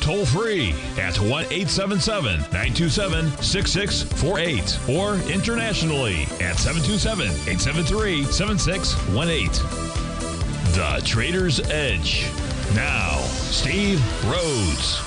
toll free at 1 877 927 6648 or internationally at 727 873 7618. The Trader's Edge. Now, Steve Rhodes.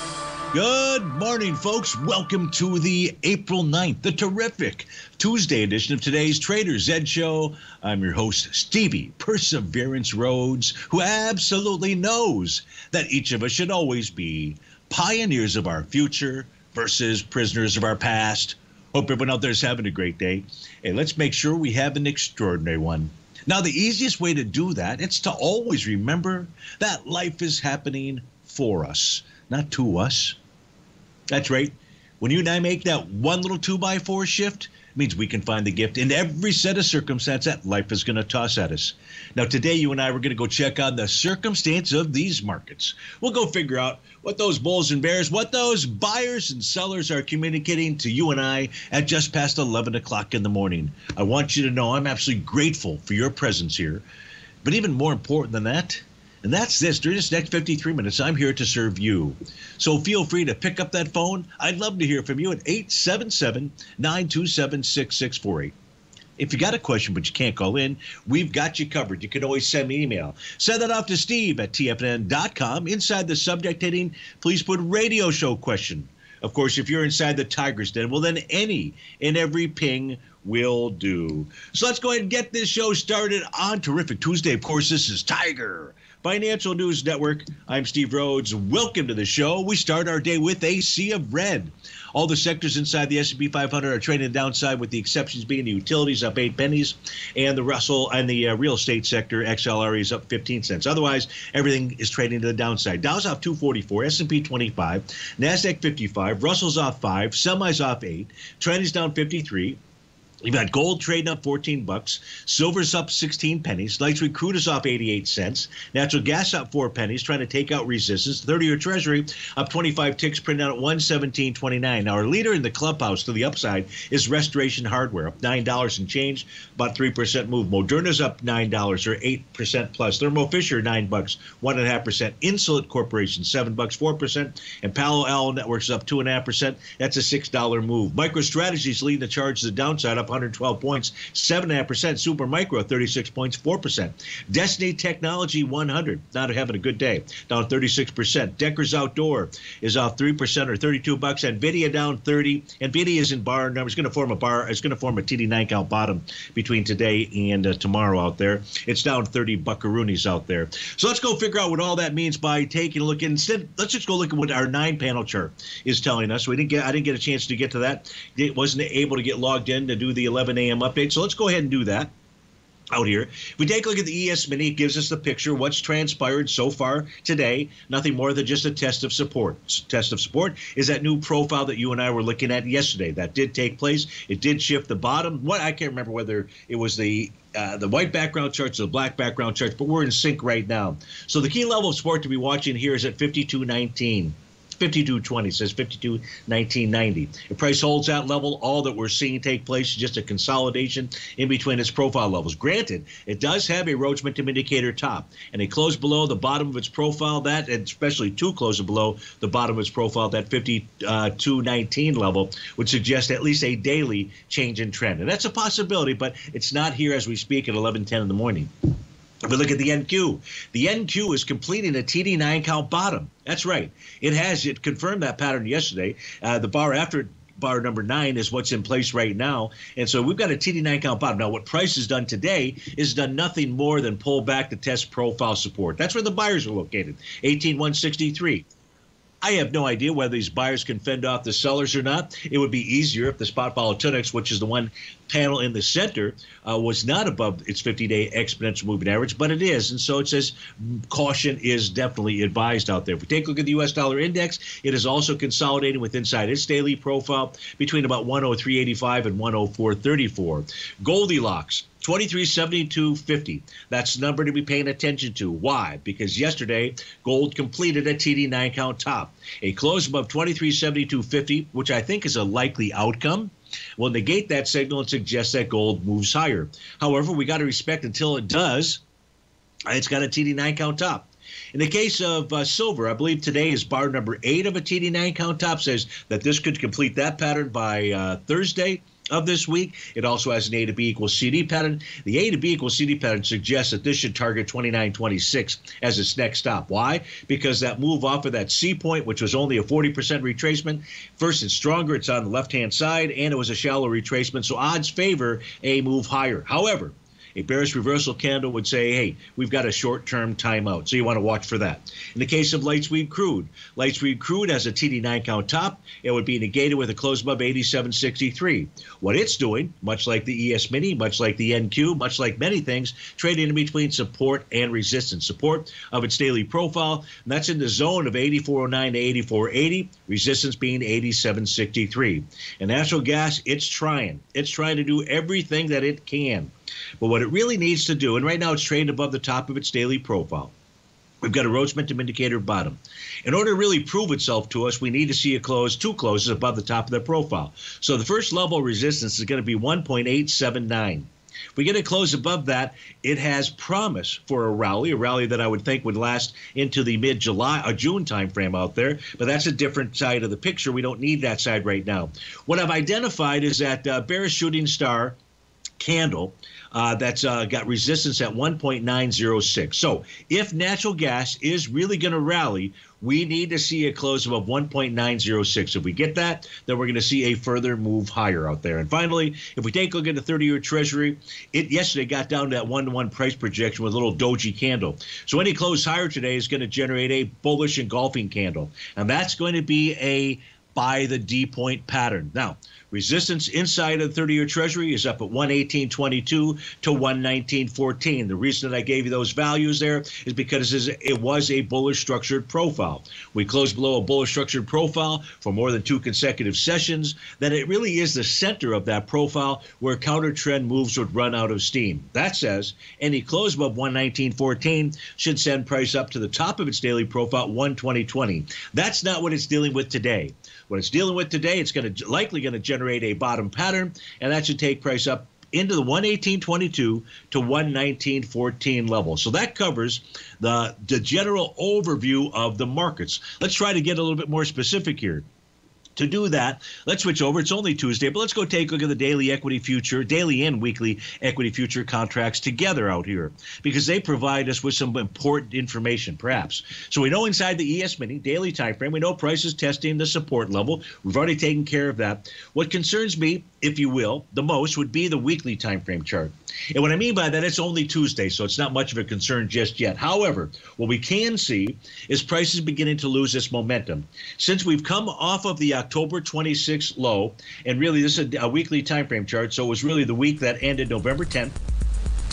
Good morning, folks. Welcome to the April 9th, the terrific Tuesday edition of today's Trader's Edge Show. I'm your host, Stevie Perseverance Rhodes, who absolutely knows that each of us should always be pioneers of our future versus prisoners of our past. Hope everyone out there is having a great day. Hey, let's make sure we have an extraordinary one. Now, the easiest way to do that is to always remember that life is happening for us, not to us. That's right. When you and I make that one little two by four shift, means we can find the gift in every set of circumstance that life is going to toss at us. Now, today, you and I were going to go check on the circumstance of these markets. We'll go figure out what those bulls and bears, what those buyers and sellers are communicating to you and I at just past 11 o'clock in the morning. I want you to know I'm absolutely grateful for your presence here. But even more important than that, and that's this. During this next 53 minutes, I'm here to serve you. So feel free to pick up that phone. I'd love to hear from you at 877 927 6648. If you got a question but you can't call in, we've got you covered. You can always send me an email. Send that off to steve at tfnn.com. Inside the subject heading, please put radio show question. Of course, if you're inside the Tiger's Den, well, then any and every ping will do. So let's go ahead and get this show started on Terrific Tuesday. Of course, this is Tiger Financial News Network. I'm Steve Rhodes. Welcome to the show. We start our day with a sea of red. All the sectors inside the S&P 500 are trading downside, with the exceptions being the utilities up eight pennies, and the Russell and the uh, real estate sector XLR is up 15 cents. Otherwise, everything is trading to the downside. Dow's off 244, S&P 25, Nasdaq 55, Russell's off five, semis off eight, trend is down 53. You've got gold trading up 14 bucks, silver's up 16 pennies, light sweet crude is up 88 cents, natural gas up 4 pennies, trying to take out resistance. 30 year treasury up 25 ticks, printed out at 117.29. Now, our leader in the clubhouse to the upside is Restoration Hardware, up $9 and change, about 3% move. Moderna's up $9 or 8% plus. Thermo Fisher, 9 bucks, 1.5%. Insulet Corporation, 7 bucks, 4%. And Palo Alto Networks up 2.5%. That's a $6 move. MicroStrategy's leading the charge to the downside, up 112 points, 7.5%. Super Micro, 36 points, 4%. Destiny Technology, 100, not having a good day, down 36%. Deckers Outdoor is off 3% or 32 bucks. And Nvidia down 30. Nvidia is in bar numbers, It's going to form a bar, it's going to form a TD9 count bottom between today and uh, tomorrow out there. It's down 30 buckaroonies out there. So let's go figure out what all that means by taking a look. Instead, let's just go look at what our nine panel chart is telling us. We didn't get, I didn't get a chance to get to that. It wasn't able to get logged in to do the 11 a.m. update. So let's go ahead and do that out here. If we take a look at the ES Mini, it gives us the picture what's transpired so far today. Nothing more than just a test of support. Test of support is that new profile that you and I were looking at yesterday. That did take place. It did shift the bottom. What I can't remember whether it was the uh, the white background charts or the black background charts, but we're in sync right now. So the key level of support to be watching here is at 52.19. 5220 says 52 1990 if price holds that level. All that we're seeing take place is just a consolidation in between its profile levels. Granted it does have a Rhodes momentum indicator top and it close below the bottom of its profile that and especially two close below the bottom of its profile that 5219 level would suggest at least a daily change in trend. And that's a possibility but it's not here as we speak at 1110 in the morning if we look at the NQ, the NQ is completing a TD9 count bottom. That's right. It has. It confirmed that pattern yesterday. Uh, the bar after bar number nine is what's in place right now. And so we've got a TD9 count bottom. Now, what price has done today is done nothing more than pull back to test profile support. That's where the buyers are located, 18163. I have no idea whether these buyers can fend off the sellers or not. It would be easier if the spot volatility, which is the one panel in the center uh, was not above its 50-day exponential moving average, but it is, and so it says caution is definitely advised out there. If we take a look at the U.S. dollar index, it is also consolidating with inside its daily profile between about 103.85 and 104.34. Goldilocks. 2372.50. That's the number to be paying attention to. Why? Because yesterday gold completed a TD9 count top. A close above 2372.50, which I think is a likely outcome will negate that signal and suggest that gold moves higher. However, we got to respect until it does. It's got a TD9 count top. In the case of uh, silver, I believe today is bar number eight of a TD9 count top says that this could complete that pattern by uh, Thursday of this week. It also has an A to B equals CD pattern. The A to B equals CD pattern suggests that this should target 29.26 as its next stop. Why? Because that move off of that C point, which was only a 40% retracement, first it's stronger, it's on the left hand side, and it was a shallow retracement. So odds favor a move higher. However, a bearish reversal candle would say, hey, we've got a short term timeout. So you want to watch for that. In the case of light sweet crude, light sweet crude has a TD9 count top. It would be negated with a close above 87.63. What it's doing, much like the ES Mini, much like the NQ, much like many things, trading in between support and resistance. Support of its daily profile, and that's in the zone of 8409 to 8480, resistance being 8763. And natural gas, it's trying. It's trying to do everything that it can but what it really needs to do, and right now it's trading above the top of its daily profile. We've got a Rhodes Momentum Indicator bottom. In order to really prove itself to us, we need to see a close, two closes above the top of the profile. So the first level resistance is going to be 1.879. If we get a close above that, it has promise for a rally, a rally that I would think would last into the mid July or June timeframe out there. But that's a different side of the picture. We don't need that side right now. What I've identified is that uh, bearish shooting star candle uh, that's uh, got resistance at 1.906. So if natural gas is really going to rally, we need to see a close above 1.906. If we get that, then we're going to see a further move higher out there. And finally, if we take a look at the 30-year Treasury, it yesterday got down to that one-to-one price projection with a little doji candle. So any close higher today is going to generate a bullish engulfing candle, and that's going to be a by the D point pattern. Now, Resistance inside of the 30 year Treasury is up at 118.22 to 119.14. The reason that I gave you those values there is because it was a bullish structured profile. We closed below a bullish structured profile for more than two consecutive sessions. Then it really is the center of that profile where counter trend moves would run out of steam. That says any close above 119.14 should send price up to the top of its daily profile 120.20. That's not what it's dealing with today. What it's dealing with today, it's going to likely going to generate a bottom pattern, and that should take price up into the 118.22 to 119.14 level. So that covers the, the general overview of the markets. Let's try to get a little bit more specific here. To do that, let's switch over. It's only Tuesday, but let's go take a look at the daily equity future, daily and weekly equity future contracts together out here because they provide us with some important information, perhaps. So we know inside the ES mini daily time frame, we know prices testing the support level. We've already taken care of that. What concerns me, if you will, the most would be the weekly time frame chart. And what I mean by that, it's only Tuesday, so it's not much of a concern just yet. However, what we can see is prices beginning to lose its momentum. Since we've come off of the October 26th low, and really this is a, a weekly time frame chart, so it was really the week that ended November 10th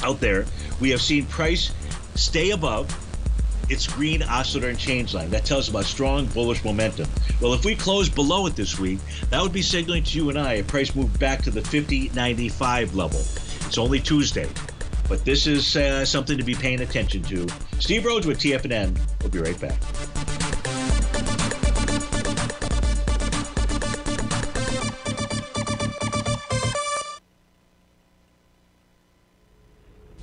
out there, we have seen price stay above its green oscillator and change line. That tells us about strong bullish momentum. Well, if we close below it this week, that would be signaling to you and I a price move back to the 50.95 level. It's only Tuesday, but this is uh, something to be paying attention to. Steve Rhodes with TFNN. We'll be right back.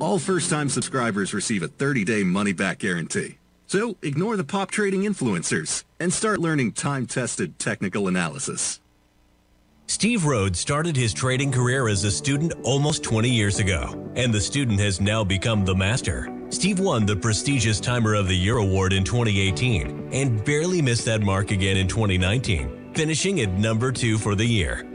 All first-time subscribers receive a 30-day money-back guarantee. So ignore the pop trading influencers and start learning time-tested technical analysis. Steve Rhodes started his trading career as a student almost 20 years ago, and the student has now become the master. Steve won the prestigious Timer of the Year award in 2018 and barely missed that mark again in 2019, finishing at number two for the year.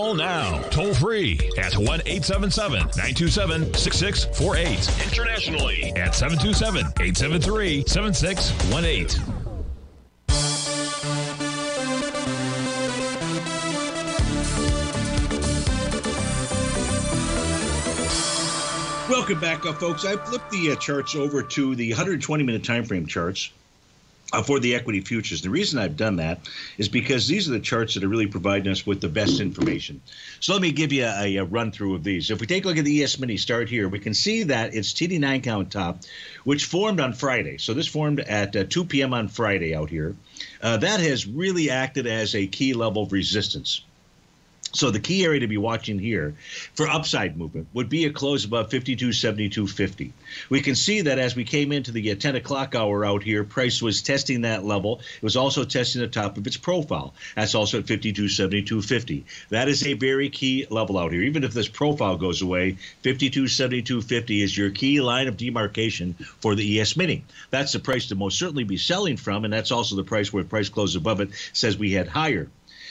Call now, toll free at 1 877 927 6648. Internationally at 727 873 7618. Welcome back, uh, folks. I flipped the uh, charts over to the 120 minute time frame charts. Uh, for the equity futures. The reason I've done that is because these are the charts that are really providing us with the best information. So let me give you a, a run through of these. If we take a look at the ES Mini start here, we can see that it's TD9 count top, which formed on Friday. So this formed at uh, 2 p.m. on Friday out here. Uh, that has really acted as a key level of resistance. So the key area to be watching here for upside movement would be a close above 52.72.50. We can see that as we came into the uh, 10 o'clock hour out here, price was testing that level. It was also testing the top of its profile. That's also at 52.72.50. That is a very key level out here. Even if this profile goes away, 52.72.50 is your key line of demarcation for the ES Mini. That's the price to most certainly be selling from, and that's also the price where price closed above it says we had higher.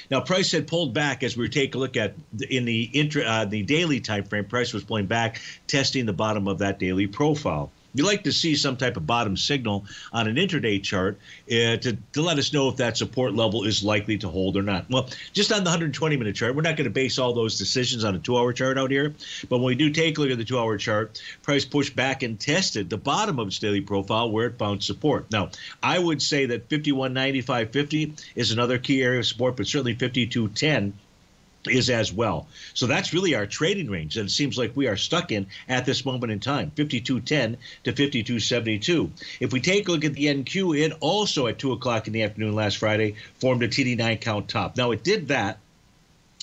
Now, price had pulled back as we take a look at in the intra, uh, the daily time frame. Price was pulling back, testing the bottom of that daily profile. You like to see some type of bottom signal on an intraday chart uh, to, to let us know if that support level is likely to hold or not. Well, just on the 120 minute chart, we're not going to base all those decisions on a two hour chart out here. But when we do take a look at the two hour chart, price pushed back and tested the bottom of its daily profile where it found support. Now, I would say that 51.95.50 is another key area of support, but certainly 52.10 is as well. So that's really our trading range that it seems like we are stuck in at this moment in time, 52.10 to 52.72. If we take a look at the NQ, it also at 2 o'clock in the afternoon last Friday formed a TD9 count top. Now it did that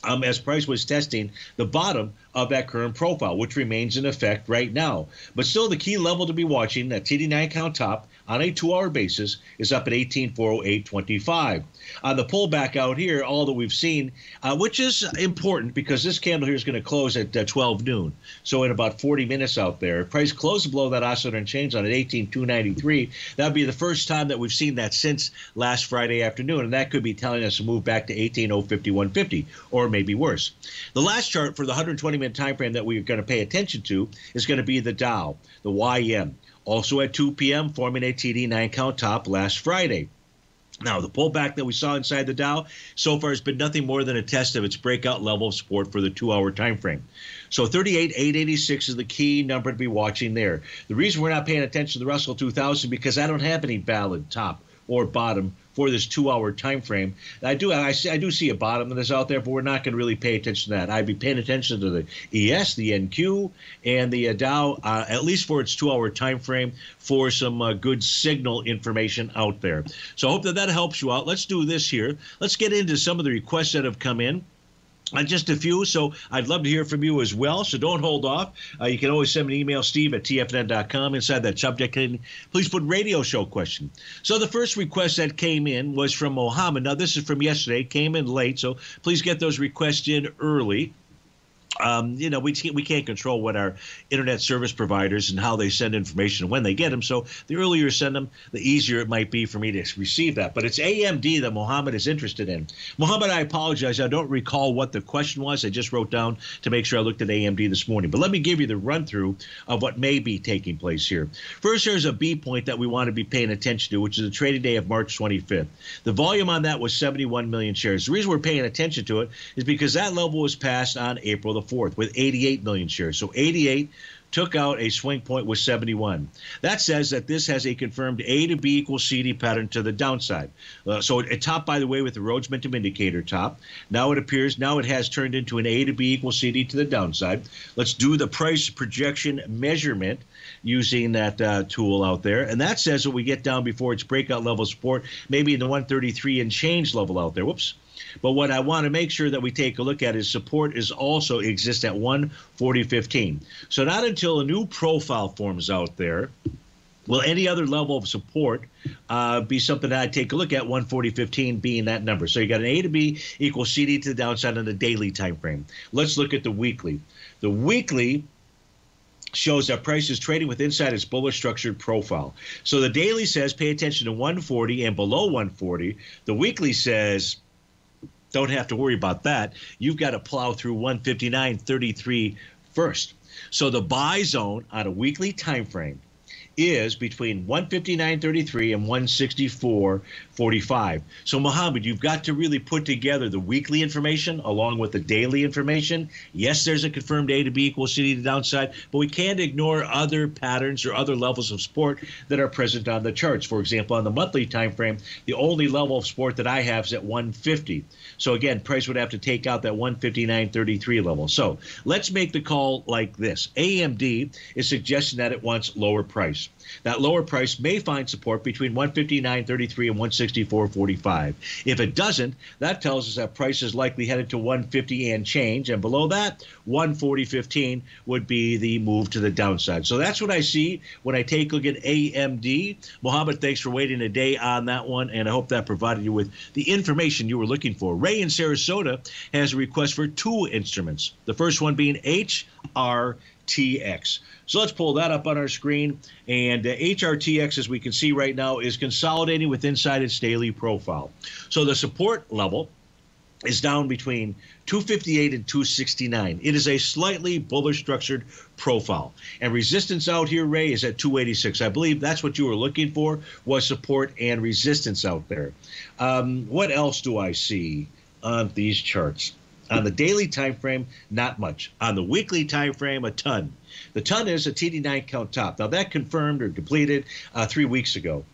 um, as price was testing the bottom of that current profile, which remains in effect right now. But still, the key level to be watching that TD9 count top on a two hour basis is up at 18,408.25. On the pullback out here, all that we've seen, uh, which is important because this candle here is going to close at uh, 12 noon. So in about 40 minutes out there, price closed below that oscillator and change on at 18,293. That would be the first time that we've seen that since last Friday afternoon. And that could be telling us to move back to 18,051.50 or maybe worse. The last chart for the 120 minute time frame that we're going to pay attention to is going to be the Dow, the YM. Also at 2 p.m., forming a TD 9 count top last Friday. Now, the pullback that we saw inside the Dow so far has been nothing more than a test of its breakout level of support for the two hour time frame. So 38,886 is the key number to be watching there. The reason we're not paying attention to the Russell 2000 because I don't have any valid top or bottom for this two-hour time frame. I do I, see, I do see a bottom that is out there, but we're not going to really pay attention to that. I'd be paying attention to the ES, the NQ, and the uh, Dow uh, at least for its two-hour time frame for some uh, good signal information out there. So I hope that that helps you out. Let's do this here. Let's get into some of the requests that have come in. Uh, just a few, so I'd love to hear from you as well. So don't hold off. Uh, you can always send an email, steve at tfnn.com. Inside that subject please put radio show question. So the first request that came in was from Mohammed. Now, this is from yesterday, came in late, so please get those requests in early um, you know, we we can't control what our internet service providers and how they send information and when they get them. So the earlier you send them, the easier it might be for me to receive that. But it's AMD that Mohammed is interested in. Mohammed, I apologize. I don't recall what the question was. I just wrote down to make sure I looked at AMD this morning. But let me give you the run through of what may be taking place here. First, there's a B point that we want to be paying attention to, which is the trading day of March 25th. The volume on that was 71 million shares. The reason we're paying attention to it is because that level was passed on April the 4th with 88 million shares. So 88 took out a swing point with 71. That says that this has a confirmed A to B equals CD pattern to the downside. Uh, so it, it topped, by the way, with the Rhodes Momentum Indicator top. Now it appears, now it has turned into an A to B equals CD to the downside. Let's do the price projection measurement using that uh, tool out there. And that says that we get down before its breakout level support, maybe in the 133 and change level out there. Whoops. But what I want to make sure that we take a look at is support is also exists at 140.15. So not until a new profile forms out there will any other level of support uh, be something that I take a look at 140.15 being that number. So you got an A to B equals CD to the downside on the daily time frame. Let's look at the weekly. The weekly shows that price is trading with inside its bullish structured profile. So the daily says pay attention to 140 and below 140. The weekly says don't have to worry about that. You've got to plow through 159.33 first. So the buy zone on a weekly time frame is between 159.33 and 164.45. So, Mohammed, you've got to really put together the weekly information along with the daily information. Yes, there's a confirmed A to B equals C to the downside, but we can't ignore other patterns or other levels of support that are present on the charts. For example, on the monthly time frame, the only level of support that I have is at 150. So again, price would have to take out that 159.33 level. So let's make the call like this. AMD is suggesting that it wants lower price. That lower price may find support between 159.33 and 164.45. If it doesn't, that tells us that price is likely headed to 150 and change, and below that, 140.15 would be the move to the downside. So that's what I see when I take a look at AMD. Mohammed, thanks for waiting a day on that one, and I hope that provided you with the information you were looking for. Ray in Sarasota has a request for two instruments. The first one being HRTX. So let's pull that up on our screen. And uh, HRTX, as we can see right now, is consolidating with inside its daily profile. So the support level is down between 258 and 269. It is a slightly bullish structured profile. And resistance out here, Ray, is at 286. I believe that's what you were looking for, was support and resistance out there. Um, what else do I see on these charts? On the daily time frame, not much. On the weekly time frame, a ton. The ton is a TD9 count top. Now that confirmed or depleted uh, three weeks ago,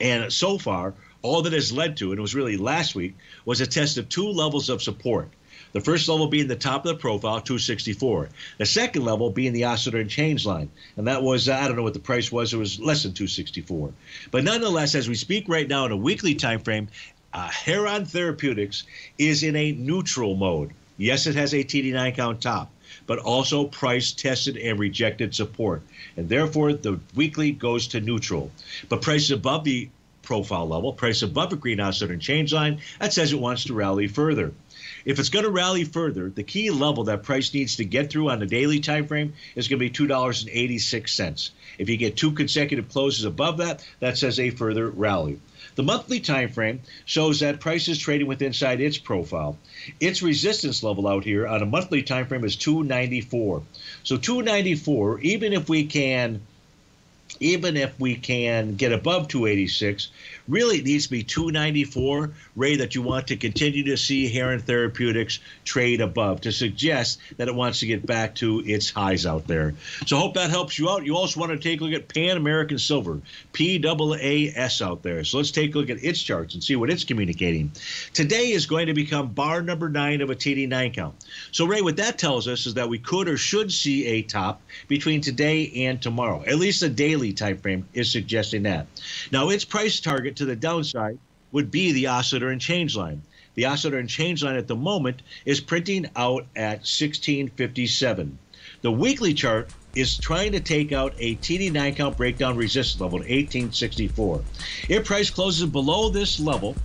and so far, all that has led to, and it was really last week, was a test of two levels of support. The first level being the top of the profile, 264. The second level being the oscillator and change line. And that was, I don't know what the price was, it was less than 264. But nonetheless, as we speak right now in a weekly time frame, uh, Heron Therapeutics is in a neutral mode. Yes, it has a TD9 count top. but also price tested and rejected support. And therefore, the weekly goes to neutral. But prices above the profile level, price above a green oscillator change line, that says it wants to rally further. If it's going to rally further, the key level that price needs to get through on the daily time frame is going to be $2.86. If you get two consecutive closes above that, that says a further rally. The monthly time frame shows that price is trading with inside its profile. Its resistance level out here on a monthly time frame is 294. So 294, even if we can even if we can get above 286, really it needs to be 294, Ray, that you want to continue to see Heron Therapeutics trade above to suggest that it wants to get back to its highs out there. So hope that helps you out. You also want to take a look at Pan American Silver, PAAS out there. So let's take a look at its charts and see what it's communicating. Today is going to become bar number nine of a TD9 count. So, Ray, what that tells us is that we could or should see a top between today and tomorrow. At least a daily time frame is suggesting that. Now, its price target to the downside would be the oscillator and change line. The oscillator and change line at the moment is printing out at 1657. The weekly chart is trying to take out a TD9 count breakdown resistance level at 1864. If price closes below this level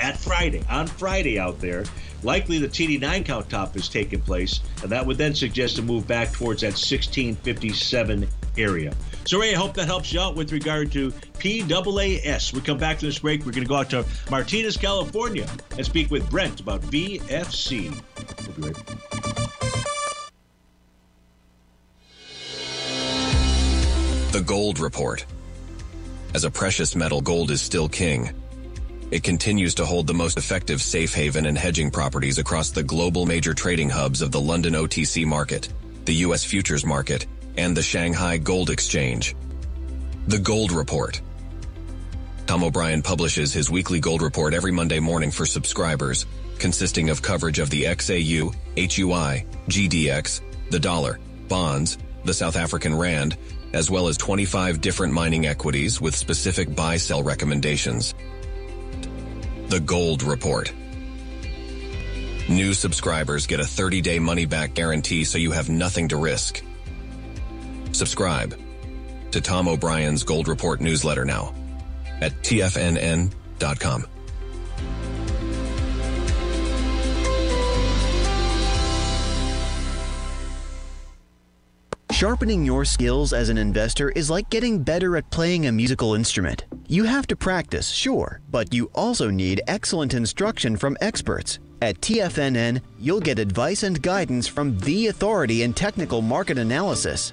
at Friday, on Friday out there, likely the TD9 count top is taking place, and that would then suggest a move back towards that 1657 area. So, Ray, I hope that helps you out with regard to PAAS. We come back to this break. We're going to go out to Martinez, California, and speak with Brent about VFC. We'll be right back. The Gold Report. As a precious metal, gold is still king. It continues to hold the most effective safe haven and hedging properties across the global major trading hubs of the London OTC market, the US futures market, and the Shanghai Gold Exchange. The Gold Report. Tom O'Brien publishes his weekly gold report every Monday morning for subscribers, consisting of coverage of the XAU, HUI, GDX, the dollar, bonds, the South African rand, as well as 25 different mining equities with specific buy-sell recommendations. The Gold Report. New subscribers get a 30-day money-back guarantee so you have nothing to risk. Subscribe to Tom O'Brien's Gold Report newsletter now at tfnn.com. Sharpening your skills as an investor is like getting better at playing a musical instrument. You have to practice, sure, but you also need excellent instruction from experts. At TFNN, you'll get advice and guidance from the authority in technical market analysis.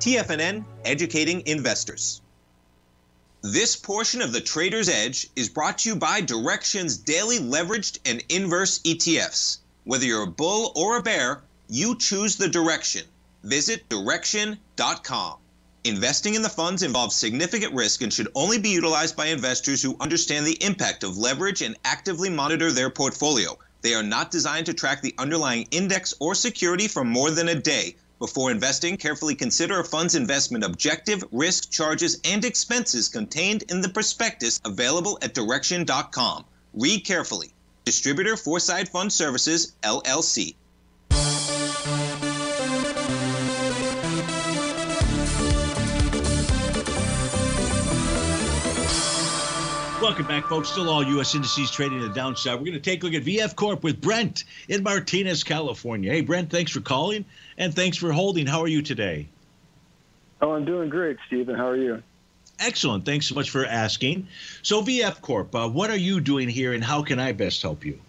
TFNN, educating investors. This portion of the Trader's Edge is brought to you by Direxion's daily leveraged and inverse ETFs. Whether you're a bull or a bear, you choose the direction. Visit direxion.com. Investing in the funds involves significant risk and should only be utilized by investors who understand the impact of leverage and actively monitor their portfolio. They are not designed to track the underlying index or security for more than a day. Before investing, carefully consider a fund's investment objective, risk, charges, and expenses contained in the prospectus available at direxion.com. Read carefully. Distributor Foreside Fund Services, LLC. Welcome back, folks. Still all U.S. indices trading the downside. We're going to take a look at VF Corp with Brent in Martinez, California. Hey, Brent, thanks for calling and thanks for holding. How are you today? Oh, I'm doing great, Stephen. How are you? Excellent. Thanks so much for asking. So, VF Corp, uh, what are you doing here and how can I best help you?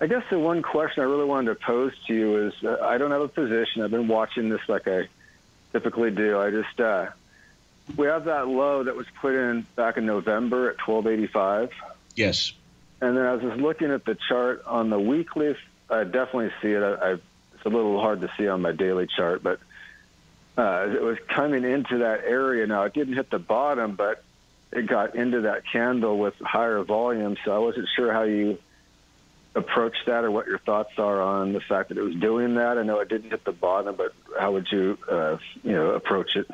I guess the one question I really wanted to pose to you is uh, I don't have a position. I've been watching this like I typically do. I just, uh, we have that low that was put in back in November at 1285. Yes. And then I was just looking at the chart on the weekly. I definitely see it. I, I, it's a little hard to see on my daily chart, but uh, it was coming into that area. Now it didn't hit the bottom, but it got into that candle with higher volume. So I wasn't sure how you approach that or what your thoughts are on the fact that it was doing that. I know it didn't hit the bottom, but how would you, uh, you know, approach it?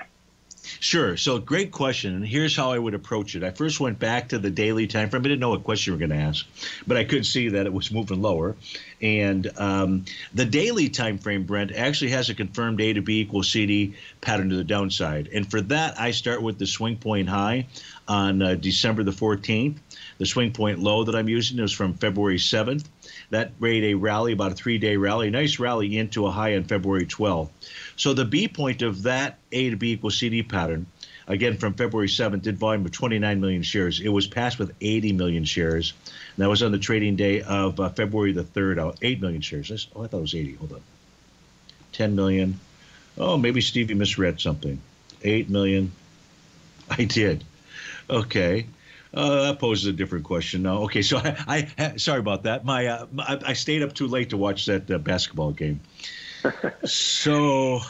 Sure. So great question. And here's how I would approach it. I first went back to the daily time frame. I didn't know what question you were going to ask, but I could see that it was moving lower. And um, the daily time frame, Brent, actually has a confirmed A to B equals CD pattern to the downside. And for that, I start with the swing point high on uh, December the 14th. The swing point low that I'm using is from February 7th. That made a rally, about a three day rally, nice rally into a high on February 12th. So the B point of that A to B equals CD pattern, again from February 7th, did volume of 29 million shares. It was passed with 80 million shares. And that was on the trading day of uh, February the 3rd, uh, 8 million shares. Oh, I thought it was 80. Hold on. 10 million. Oh, maybe Stevie misread something. 8 million. I did. Okay. Uh, that poses a different question now. Okay, so I, I sorry about that. My, uh, I, I, stayed up too late to watch that uh, basketball game. so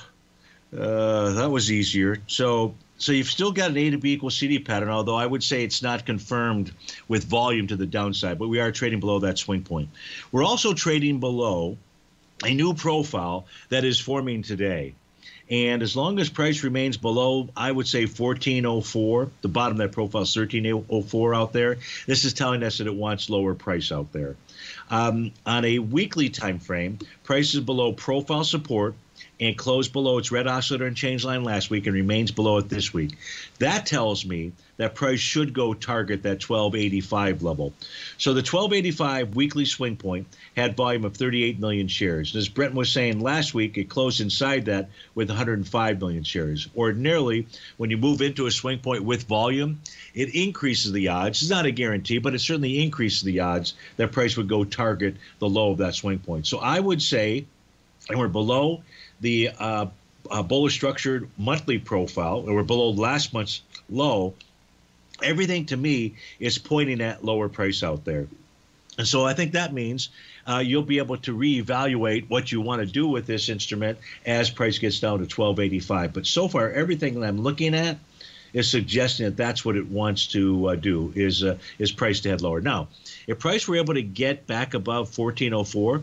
uh, that was easier. So so you've still got an A to B equals CD pattern, although I would say it's not confirmed with volume to the downside, but we are trading below that swing point. We're also trading below a new profile that is forming today. And as long as price remains below, I would say 1404, the bottom of that profile is 1304 out there. This is telling us that it wants lower price out there. Um, on a weekly time frame, price is below profile support and closed below its red oscillator and change line last week and remains below it this week. That tells me that price should go target that 1285 level. So the 1285 weekly swing point had volume of 38 million shares. And As Brent was saying last week, it closed inside that with 105 million shares. Ordinarily, when you move into a swing point with volume, it increases the odds. It's not a guarantee, but it certainly increases the odds that price would go target the low of that swing point. So I would say, and we're below the uh, uh, bullish structured monthly profile, and we're below last month's low. Everything to me is pointing at lower price out there. And so I think that means uh, you'll be able to reevaluate what you want to do with this instrument as price gets down to 1285. But so far, everything that I'm looking at is suggesting that that's what it wants to uh, do is uh, is price to head lower. Now, if price were able to get back above 1404,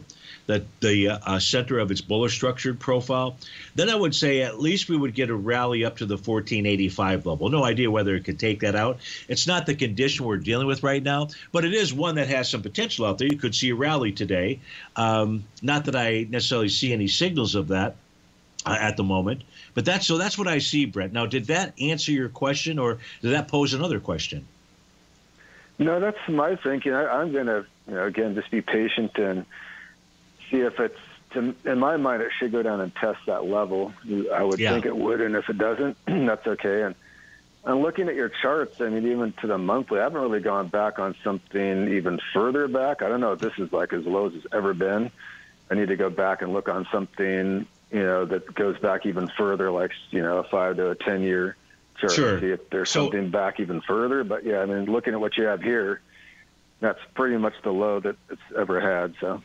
that the uh, center of its bullish structured profile, then I would say at least we would get a rally up to the 1485 level. No idea whether it could take that out. It's not the condition we're dealing with right now, but it is one that has some potential out there. You could see a rally today. Um, not that I necessarily see any signals of that uh, at the moment, but that's so that's what I see, Brett. Now, did that answer your question, or did that pose another question? No, that's my thinking. I, am going to, you know, again, just be patient and see if it's to, in my mind it should go down and test that level. I would yeah. think it would, and if it doesn't, that's okay. And and looking at your charts, I mean, even to the monthly, I haven't really gone back on something even further back. I don't know if this is like as low as it's ever been. I need to go back and look on something, you know, that goes back even further, like you know, a five to a ten year chart. Sure. See if there's so, something back even further. But yeah, I mean, looking at what you have here, that's pretty much the low that it's ever had. So.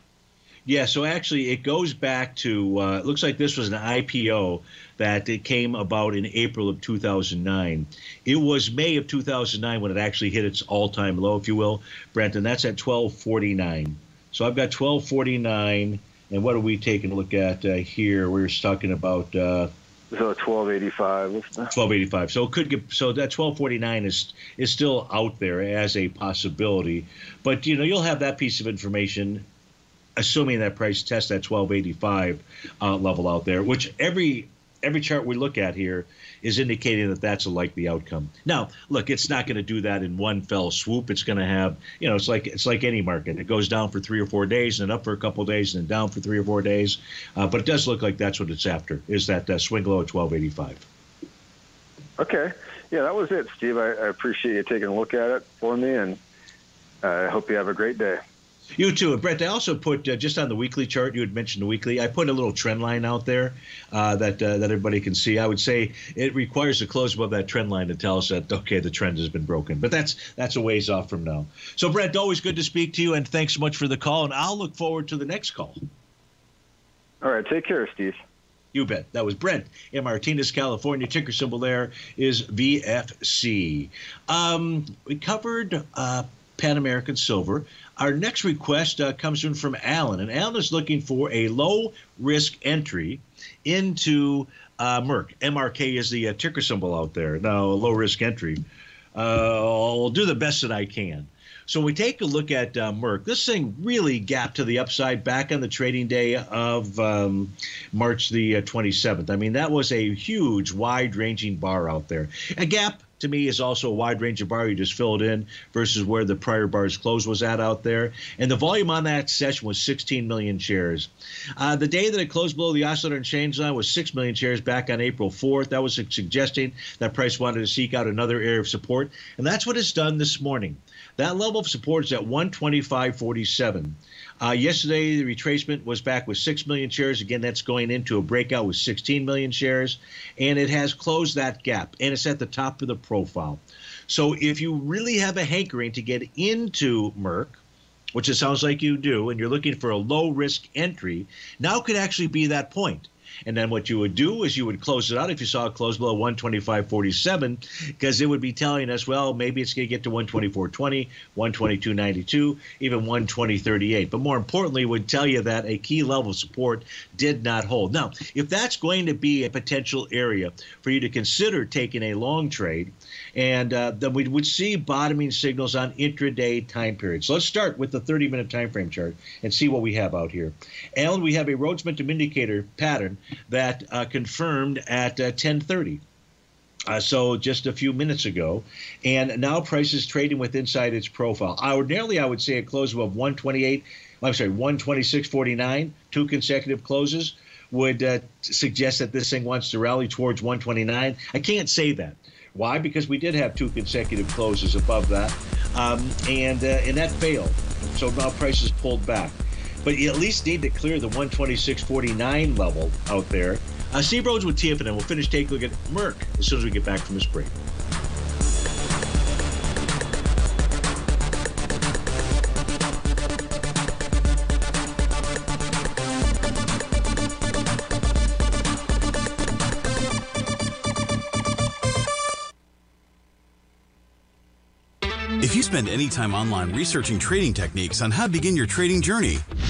Yeah, so actually, it goes back to. Uh, it looks like this was an IPO that it came about in April of 2009. It was May of 2009 when it actually hit its all-time low, if you will, Brent, and that's at 1249. So I've got 1249, and what are we taking a look at uh, here? We're just talking about. Uh, so 1285. 1285. So it could get so that 1249 is is still out there as a possibility, but you know you'll have that piece of information assuming that price tests that 1285 uh, level out there, which every every chart we look at here is indicating that that's a likely outcome. Now, look, it's not going to do that in one fell swoop. It's going to have, you know, it's like it's like any market. It goes down for three or four days, and up for a couple days, and then down for three or four days. Uh, but it does look like that's what it's after. Is that uh, swing low at 1285? Okay, yeah, that was it, Steve. I, I appreciate you taking a look at it for me, and uh, I hope you have a great day. You too. And Brent, I also put uh, just on the weekly chart, you had mentioned the weekly, I put a little trend line out there uh, that uh, that everybody can see. I would say it requires a close above that trend line to tell us that, okay, the trend has been broken. But that's that's a ways off from now. So, Brent, always good to speak to you, and thanks so much for the call. And I'll look forward to the next call. All right. Take care, Steve. You bet. That was Brent in Martinez, California. Ticker symbol there is VFC. Um, we covered uh, Pan American Silver. Our next request uh, comes in from Alan, and Alan is looking for a low risk entry into uh, Merck. MRK is the uh, ticker symbol out there. Now, low risk entry. Uh, I'll do the best that I can. So we take a look at uh, Merck. This thing really gapped to the upside back on the trading day of um, March the uh, 27th. I mean, that was a huge, wide-ranging bar out there. A gap to me is also a wide range of bar you just filled in versus where the prior bar's close was at out there. And the volume on that session was 16 million shares. Uh, the day that it closed below the oscillator and change line was 6 million shares back on April 4th. That was suggesting that price wanted to seek out another area of support. And that's what it's done this morning. That level of support is at 125.47. Uh, yesterday, the retracement was back with 6 million shares. Again, that's going into a breakout with 16 million shares. And it has closed that gap, and it's at the top of the profile. So if you really have a hankering to get into Merck, which it sounds like you do, and you're looking for a low risk entry, now could actually be that point. And then what you would do is you would close it out if you saw it close below 125.47, because it would be telling us, well, maybe it's going to get to 124.20, 122.92, even 120.38. But more importantly, would tell you that a key level of support did not hold. Now, if that's going to be a potential area for you to consider taking a long trade, and uh, then we would see bottoming signals on intraday time periods. So let's start with the 30 minute time frame chart and see what we have out here. And we have a Rhodes Momentum Indicator pattern that uh, confirmed at uh, 1030. Uh, so just a few minutes ago, and now price is trading with inside its profile. Ordinarily, I would say a close above 128. I'm sorry, 126.49, two consecutive closes would uh, suggest that this thing wants to rally towards 129. I can't say that. Why? Because we did have two consecutive closes above that, um, and uh, and that failed. So now prices pulled back. But you at least need to clear the 126.49 level out there. Uh, Steve Rhodes with TFNN. We'll finish taking a look at Merck as soon as we get back from this break. If you spend any time online researching trading techniques on how to begin your trading journey,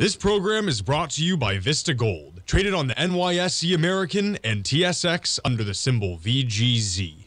This program is brought to you by Vista Gold, traded on the NYSE American and TSX under the symbol VGZ.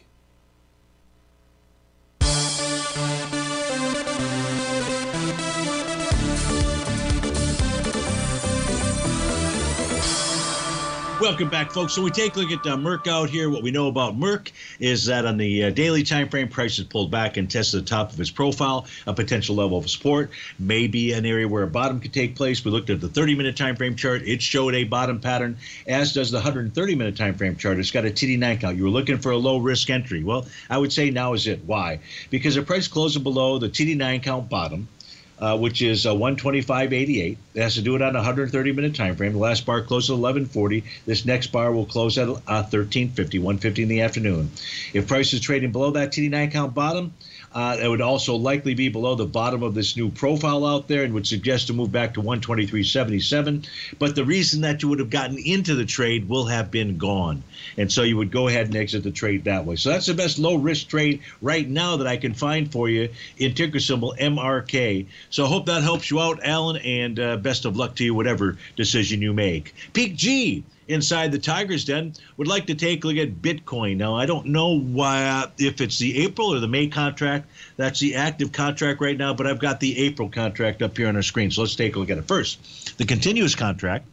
Welcome back, folks. So we take a look at uh, Merck out here. What we know about Merck is that on the uh, daily time frame, price has pulled back and tested the top of its profile, a potential level of support, maybe an area where a bottom could take place. We looked at the 30-minute time frame chart; it showed a bottom pattern, as does the 130-minute time frame chart. It's got a TD9 count. You were looking for a low risk entry. Well, I would say now is it. Why? Because the price closes below the TD9 count bottom uh, which is uh, 125.88. It has to do it on a 130 minute time frame. The last bar closes at 11:40. This next bar will close at uh, 13:50, 1:50 in the afternoon. If price is trading below that TD9 count bottom, uh, it would also likely be below the bottom of this new profile out there and would suggest to move back to 123.77. But the reason that you would have gotten into the trade will have been gone. And so you would go ahead and exit the trade that way. So that's the best low risk trade right now that I can find for you in ticker symbol MRK. So I hope that helps you out, Alan, and uh, best of luck to you, whatever decision you make. Peak G inside the Tigers Den would like to take a look at Bitcoin. Now, I don't know why uh, if it's the April or the May contract. That's the active contract right now, but I've got the April contract up here on our screen. So let's take a look at it first. The continuous contract,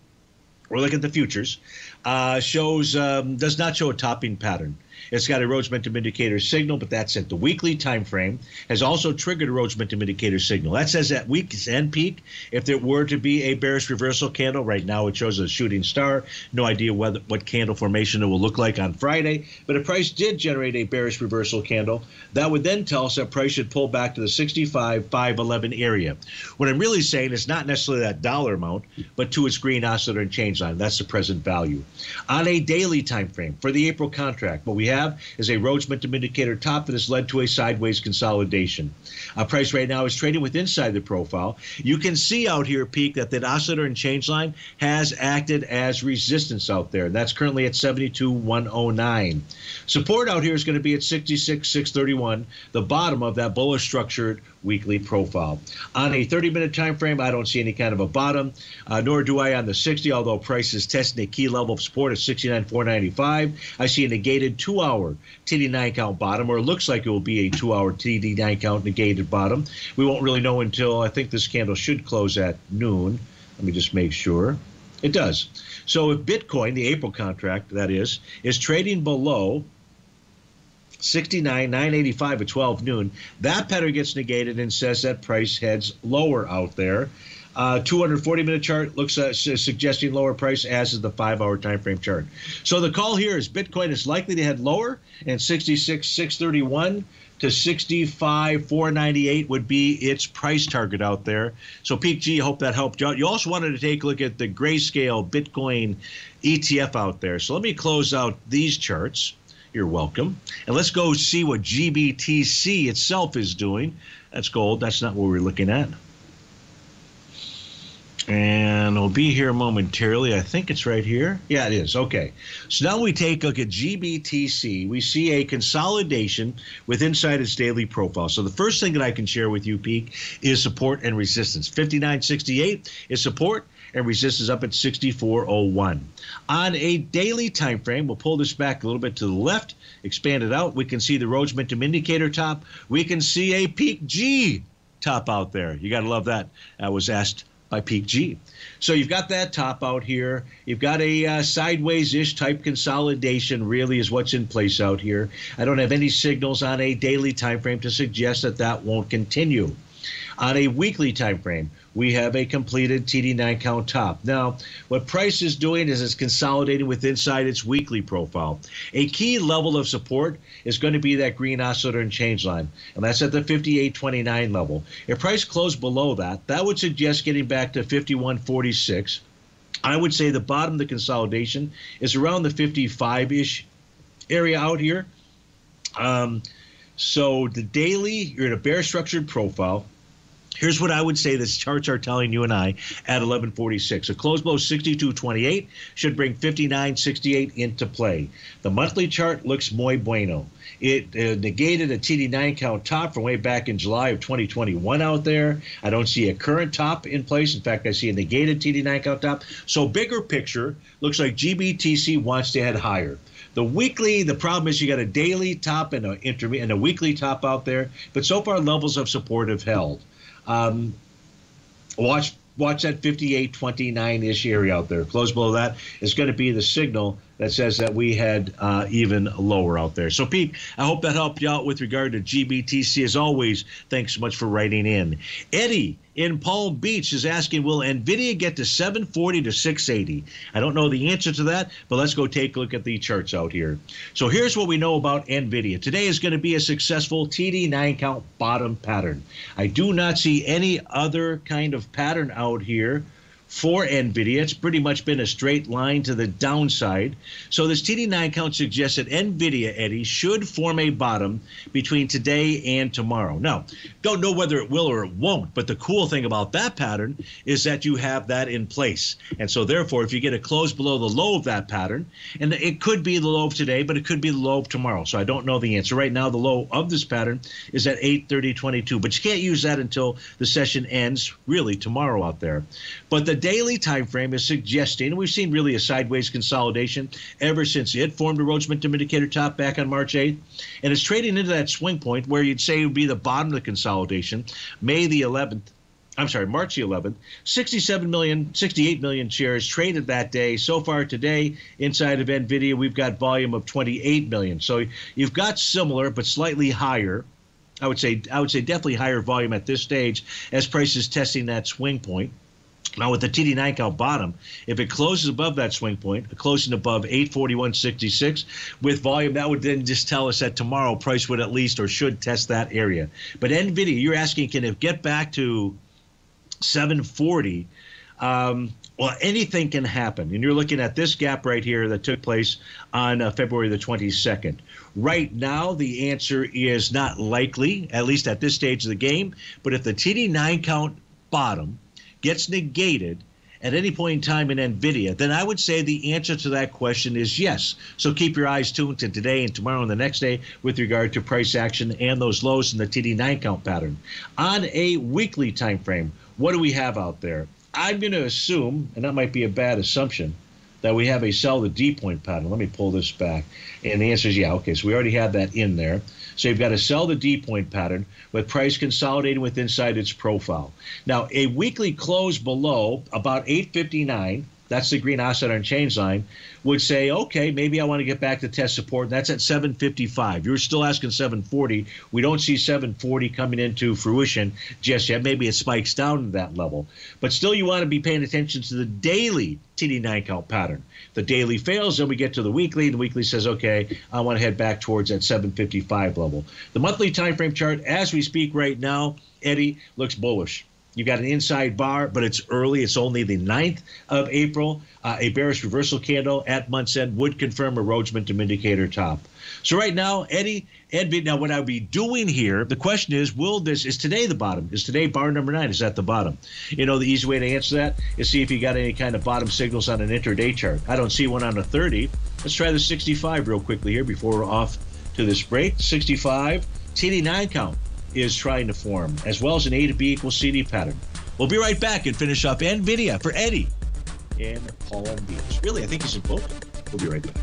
or look at the futures, uh, shows um, does not show a topping pattern. It's got a Rhodes Momentum Indicator signal, but that's at the weekly time frame. Has also triggered a Rhodes Momentum Indicator signal. That says at week's end peak, if there were to be a bearish reversal candle, right now it shows a shooting star. No idea whether, what candle formation it will look like on Friday. But if price did generate a bearish reversal candle, that would then tell us that price should pull back to the 65 511 area. What I'm really saying is not necessarily that dollar amount, but to its green oscillator and change line. That's the present value. On a daily time frame for the April contract, what we have have is a Rhodes Momentum Indicator top that has led to a sideways consolidation. Uh, price right now is trading with inside the profile. You can see out here, peak, that that oscillator and change line has acted as resistance out there. That's currently at 72,109. Support out here is going to be at 66,631, the bottom of that bullish structured weekly profile. On a 30 minute time frame, I don't see any kind of a bottom, uh, nor do I on the 60, although price is testing a key level of support at 69,495. I see a negated two hour TD9 count bottom, or it looks like it will be a two hour TD9 count negated bottom. We won't really know until I think this candle should close at noon. Let me just make sure. It does. So if Bitcoin, the April contract, that is, is trading below 69, 985 at 12 noon. That pattern gets negated and says that price heads lower out there. Uh, 240 minute chart looks uh, suggesting lower price, as is the five hour time frame chart. So the call here is Bitcoin is likely to head lower, and 66 631 to 65 498 would be its price target out there. So Peak G, hope that helped you out. You also wanted to take a look at the grayscale Bitcoin ETF out there. So let me close out these charts. You're welcome. And let's go see what GBTC itself is doing. That's gold. That's not what we're looking at. And we'll be here momentarily. I think it's right here. Yeah, it is. Okay. So now we take a look at GBTC. We see a consolidation with inside its daily profile. So the first thing that I can share with you, Peak, is support and resistance. 5968 is support and resistance up at 6401. On a daily time frame, we'll pull this back a little bit to the left, expand it out. We can see the Rhodes Momentum Indicator top. We can see a peak G top out there. You got to love that. I was asked by Peak G. So you've got that top out here. You've got a uh, sideways-ish type consolidation. Really, is what's in place out here. I don't have any signals on a daily time frame to suggest that that won't continue. On a weekly time frame, we have a completed TD9 count top. Now, what price is doing is it's consolidating with inside its weekly profile. A key level of support is going to be that green oscillator and change line, and that's at the 58.29 level. If price closed below that, that would suggest getting back to 51.46. I would say the bottom of the consolidation is around the 55 ish area out here. Um, so the daily, you're in a bear structured profile. Here's what I would say the charts are telling you and I at 1146. A close below 62.28 should bring 59.68 into play. The monthly chart looks muy bueno. It uh, negated a TD9 count top from way back in July of 2021 out there. I don't see a current top in place. In fact, I see a negated TD9 count top. So, bigger picture, looks like GBTC wants to head higher. The weekly, the problem is you got a daily top and a intermediate and a weekly top out there, but so far levels of support have held. Um, watch watch that 58.29 ish area out there. Close below that is going to be the signal that says that we had uh, even lower out there. So, Pete, I hope that helped you out with regard to GBTC. As always, thanks so much for writing in. Eddie in Palm Beach is asking, will NVIDIA get to 740 to 680? I don't know the answer to that, but let's go take a look at the charts out here. So here's what we know about NVIDIA. Today is going to be a successful TD9 count bottom pattern. I do not see any other kind of pattern out here for NVIDIA. It's pretty much been a straight line to the downside. So this TD9 count suggests that NVIDIA, Eddie, should form a bottom between today and tomorrow. Now, don't know whether it will or it won't, but the cool thing about that pattern is that you have that in place. And so therefore, if you get a close below the low of that pattern, and it could be the low of today, but it could be the low of tomorrow. So I don't know the answer. Right now, the low of this pattern is at 830.22, but you can't use that until the session ends, really tomorrow out there. But the daily time frame is suggesting, and we've seen really a sideways consolidation ever since it formed a Rhodes Momentum Indicator top back on March 8th, and it's trading into that swing point where you'd say would be the bottom of the consolidation, May the 11th. I'm sorry, March the 11th, 67 million, 68 million shares traded that day. So far today, inside of NVIDIA, we've got volume of 28 million. So you've got similar, but slightly higher. I would say, I would say definitely higher volume at this stage as prices testing that swing point. Now with the TD9 count bottom, if it closes above that swing point, closing above 841.66 with volume, that would then just tell us that tomorrow price would at least or should test that area. But NVIDIA, you're asking, can it get back to 740? Um, well, anything can happen. And you're looking at this gap right here that took place on uh, February the 22nd. Right now, the answer is not likely, at least at this stage of the game. But if the TD9 count bottom, gets negated at any point in time in NVIDIA, then I would say the answer to that question is yes. So keep your eyes tuned to today and tomorrow and the next day with regard to price action and those lows in the TD9 count pattern. On a weekly time frame, what do we have out there? I'm going to assume, and that might be a bad assumption, that we have a sell the D point pattern. Let me pull this back. And the answer is yeah. Okay, so we already have that in there. So you've got to sell the D point pattern with price consolidating with inside its profile. Now, a weekly close below about 859 that's the green oscillator and change line, would say, okay, maybe I want to get back to test support. That's at 755. You're still asking 740. We don't see 740 coming into fruition just yet. Maybe it spikes down to that level. But still, you want to be paying attention to the daily TD9 count pattern. The daily fails, then we get to the weekly. The weekly says, okay, I want to head back towards that 755 level. The monthly time frame chart, as we speak right now, Eddie, looks bullish. You've got an inside bar, but it's early. It's only the 9th of April. Uh, a bearish reversal candle at month's end would confirm a Rhodes Momentum Indicator top. So right now, Eddie, Ed, now what I'll be doing here, the question is, will this, is today the bottom? Is today bar number nine? Is that the bottom? You know, the easy way to answer that is see if you got any kind of bottom signals on an intraday chart. I don't see one on a 30. Let's try the 65 real quickly here before we're off to this break. 65, TD9 count is trying to form, as well as an A to B equals CD pattern. We'll be right back and finish up NVIDIA for Eddie in Palm Beach. Really, I think he's in both. We'll be right back.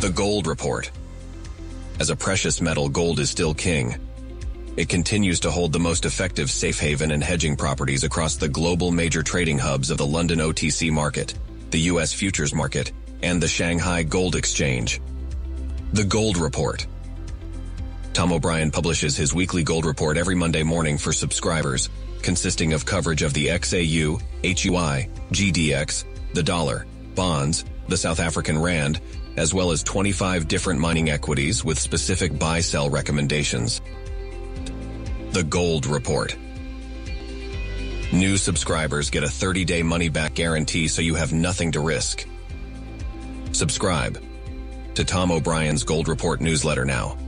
The Gold Report. As a precious metal, gold is still king. It continues to hold the most effective safe haven and hedging properties across the global major trading hubs of the London OTC market, the US futures market, and the Shanghai Gold Exchange. The Gold Report. Tom O'Brien publishes his weekly gold report every Monday morning for subscribers, consisting of coverage of the XAU, HUI, GDX, the dollar, bonds, the South African rand, as well as 25 different mining equities with specific buy-sell recommendations. The Gold Report. New subscribers get a 30-day money-back guarantee so you have nothing to risk. Subscribe to Tom O'Brien's Gold Report newsletter now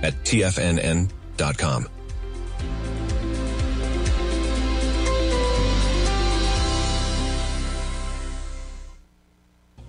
at tfnn.com.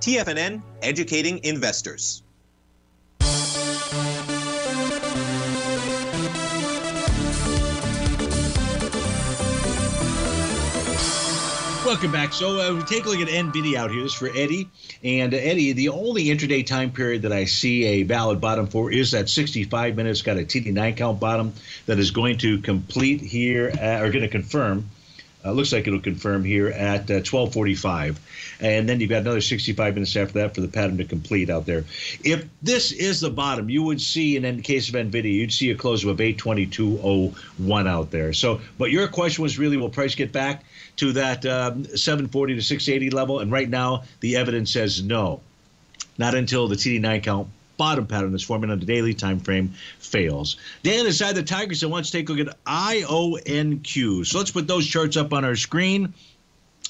TFNN, educating investors. Welcome back. So uh, we take a look at NVIDIA out here. This is for Eddie. And uh, Eddie, the only intraday time period that I see a valid bottom for is that 65 minutes. Got a TD9 count bottom that is going to complete here, uh, or going to confirm uh, looks like it'll confirm here at uh, 1245. And then you've got another 65 minutes after that for the pattern to complete out there. If this is the bottom, you would see, in the case of NVIDIA, you'd see a close of 822.01 out there. So, but your question was really, will price get back to that um, 740 to 680 level? And right now, the evidence says no. Not until the TD9 count bottom pattern that's forming on the daily time frame fails. Dan inside the Tigers Den wants to take a look at IONQ. So let's put those charts up on our screen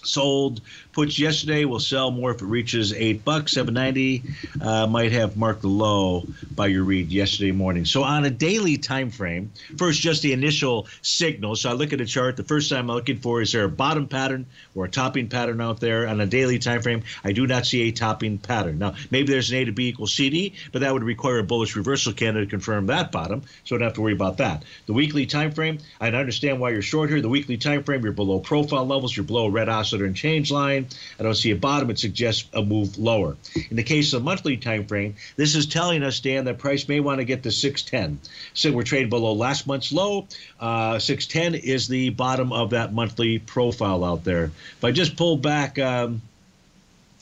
sold. Puts yesterday will sell more if it reaches eight bucks. 790 uh, might have marked the low by your read yesterday morning. So on a daily time frame first just the initial signal. So i look at a chart. The first time i'm looking for is there a bottom pattern or a topping pattern out there? On a daily time frame i do not see a topping pattern. Now maybe there's an a to b equals cd but that would require a bullish reversal candle to confirm that bottom so i don't have to worry about that. The weekly time frame i understand why you're short here. The weekly time frame you're below profile levels you're below red oscillator and change line I don't see a bottom. It suggests a move lower. In the case of monthly time frame, this is telling us, Dan, that price may want to get to 610. So we're trading below last month's low. Uh, 610 is the bottom of that monthly profile out there. If I just pull back. Um,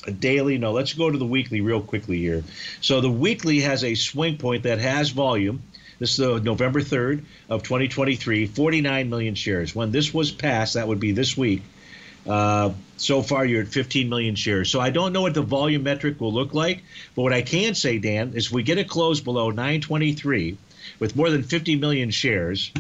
a daily. No, let's go to the weekly real quickly here. So the weekly has a swing point that has volume. This is the November 3rd of 2023, 49 million shares. When this was passed, that would be this week. Uh, so far, you're at 15 million shares. So I don't know what the volume metric will look like, but what I can say, Dan, is if we get a close below 923 with more than 50 million shares,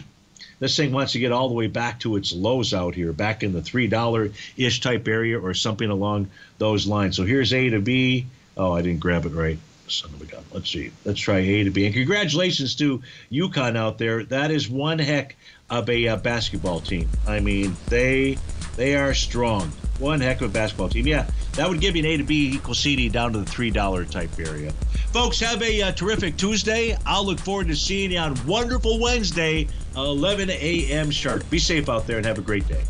this thing wants to get all the way back to its lows out here, back in the $3 ish type area or something along those lines. So here's A to B. Oh, I didn't grab it right. Son of a gun. Let's see. Let's try A to B. And congratulations to UConn out there. That is one heck of a uh, basketball team. I mean, they they are strong. One heck of a basketball team. Yeah, that would give you an A to B equals CD down to the $3 type area. Folks, have a uh, terrific Tuesday. I'll look forward to seeing you on wonderful Wednesday, 11 a.m. sharp. Be safe out there and have a great day.